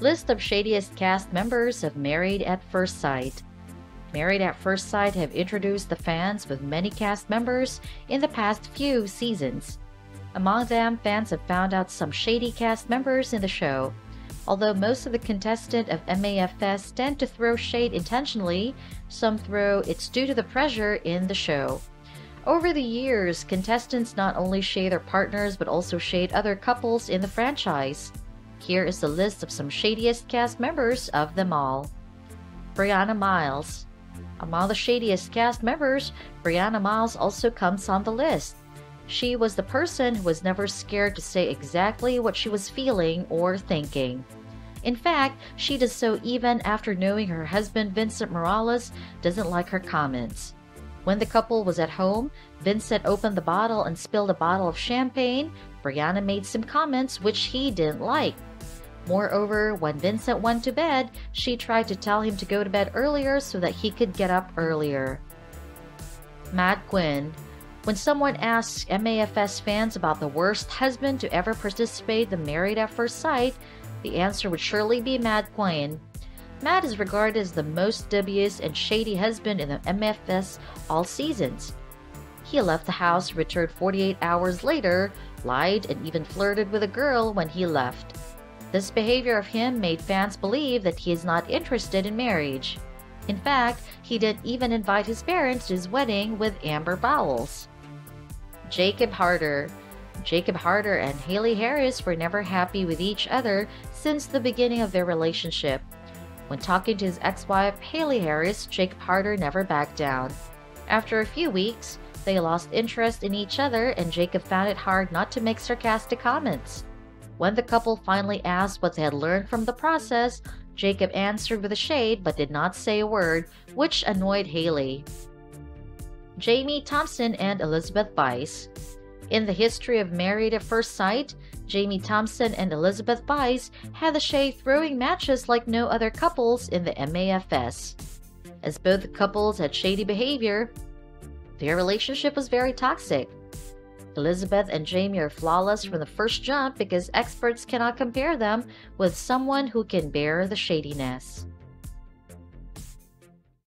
List of shadiest cast members of Married at First Sight. Married at First Sight have introduced the fans with many cast members in the past few seasons. Among them, fans have found out some shady cast members in the show. Although most of the contestants of MAFS tend to throw shade intentionally, some throw it's due to the pressure in the show. Over the years, contestants not only shade their partners but also shade other couples in the franchise. Here is the list of some shadiest cast members of them all. Briana Myles. Among the shadiest cast members, Briana Myles also comes on the list. She was the person who was never scared to say exactly what she was feeling or thinking. In fact, she does so even after knowing her husband Vincent Morales doesn't like her comments. When the couple was at home, Vincent opened the bottle and spilled a bottle of champagne. Briana made some comments which he didn't like. Moreover, when Vincent went to bed, she tried to tell him to go to bed earlier so that he could get up earlier. Matt Gwynne when someone asks MAFS fans about the worst husband to ever participate the Married at First Sight, the answer would surely be Matt Gwynne. Matt is regarded as the most dubious and shady husband in the MFS all seasons. He left the house, returned 48 hours later, lied, and even flirted with a girl when he left. This behavior of him made fans believe that he is not interested in marriage. In fact, he didn't even invite his parents to his wedding with Amber Bowles. Jacob Harder. Jacob Harder and Haley Harris were never happy with each other since the beginning of their relationship. When talking to his ex wife, Haley Harris, Jacob Harder never backed down. After a few weeks, they lost interest in each other, and Jacob found it hard not to make sarcastic comments. When the couple finally asked what they had learned from the process, Jacob answered with a shade but did not say a word, which annoyed Haley. Jamie Thompson and Elizabeth Bice. In the history of Married at First Sight, Jamie Thompson and Elizabeth Bice had the shade throwing matches like no other couples in the MAFS. As both couples had shady behavior, their relationship was very toxic. Elizabeth and Jamie are flawless from the first jump because experts cannot compare them with someone who can bear the shadiness.